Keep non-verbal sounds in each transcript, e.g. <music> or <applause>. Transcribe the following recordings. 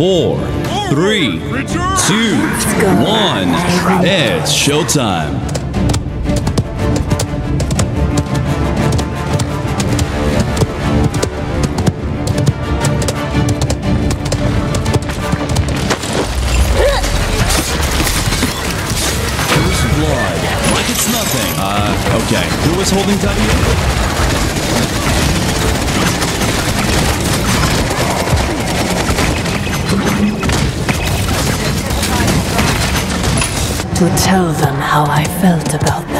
Four, three, two, one. It's showtime. Blood. Like it's nothing. Uh, okay. Who was holding W? To tell them how I felt about that.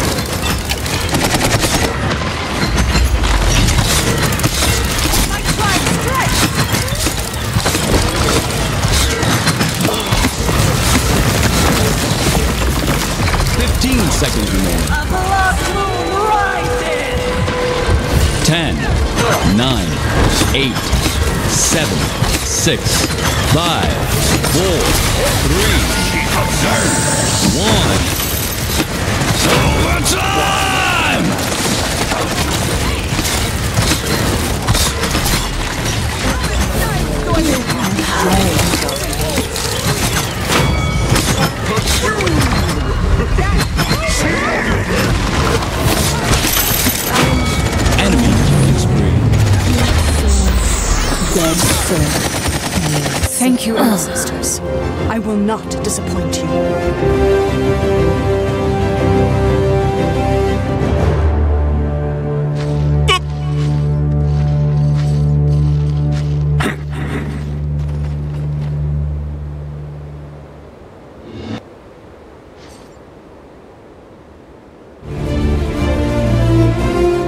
nine, eight, seven, six, five, four, three, one. Overtime! You, ancestors. I will not disappoint you.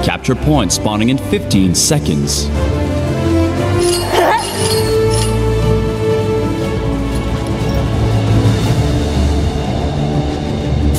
Capture point spawning in 15 seconds.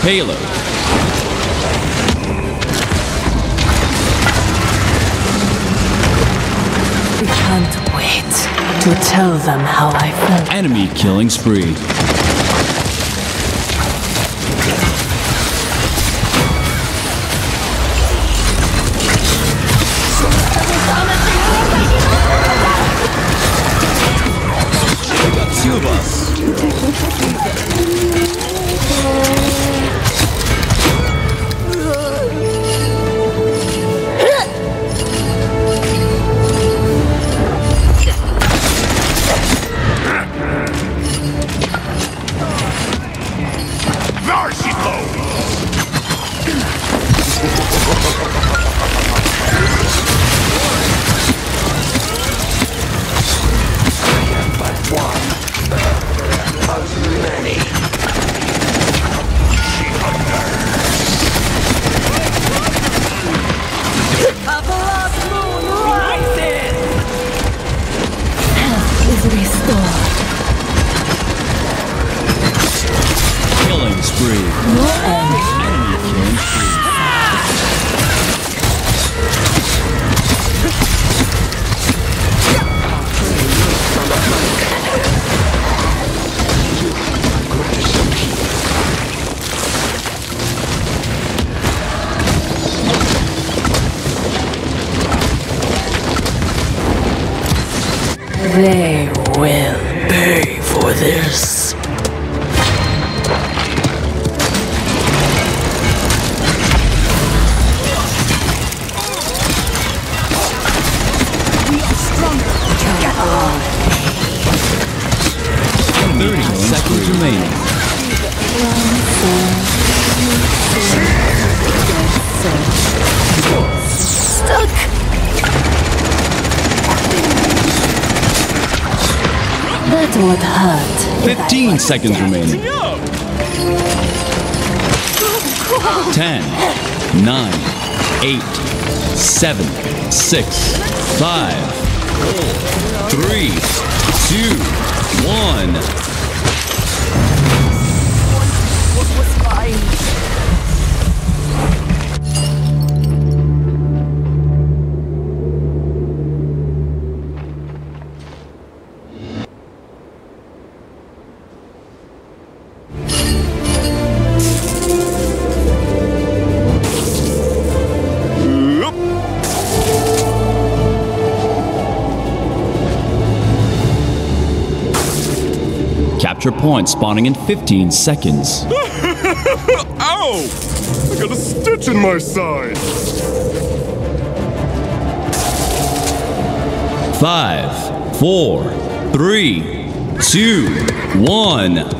Payload. We can't wait to tell them how I felt. Enemy killing spree. They will pay for this. Thirty seconds remaining. would hurt. 15 seconds dead. remaining. No. 10, 9, 8, 7, 6, 5, 3, 2, 1. extra point, spawning in 15 seconds. <laughs> Ow! I got a stitch in my side! Five, four, three, two, one.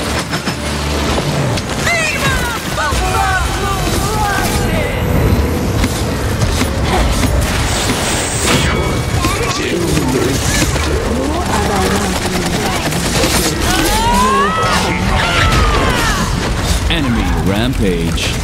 rampage.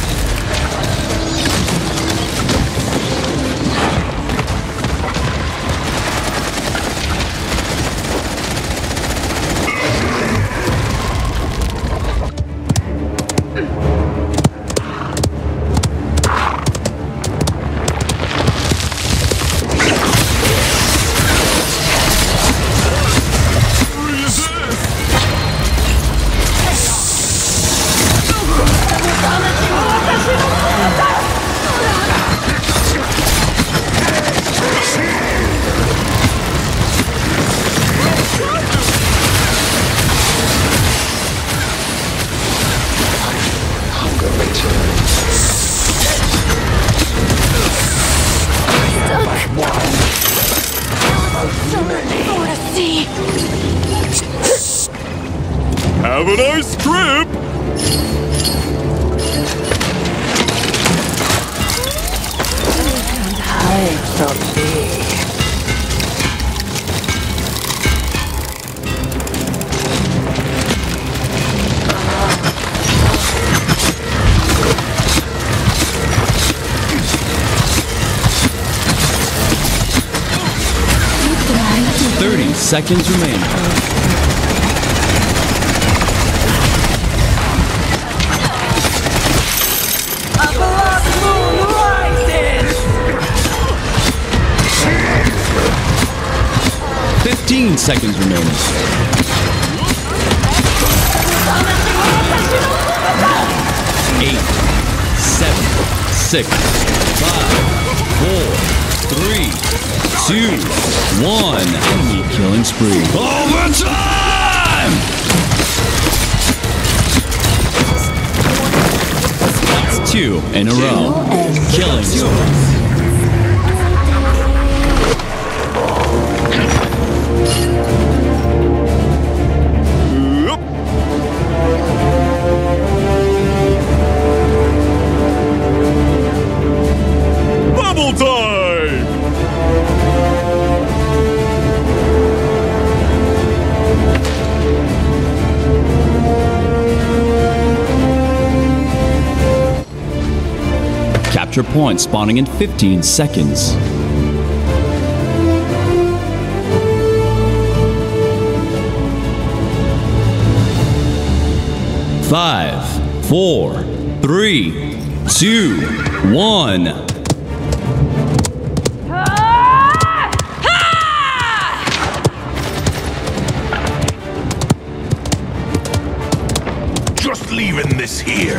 Seconds remaining. Fifteen seconds remaining. Eight, seven, six, five, four, three, two, one. Enemy killing spree. Overtime! That's two in a row. Killing spree. Point spawning in 15 seconds. Five, four, three, two, one. Just leaving this here.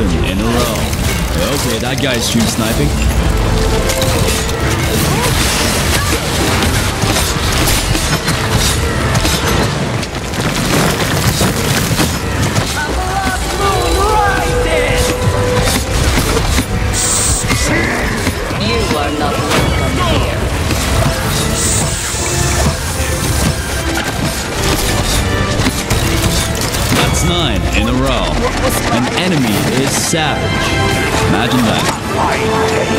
seven in a row. Okay, that guy's street sniping. In a row. An enemy is savage. Imagine that.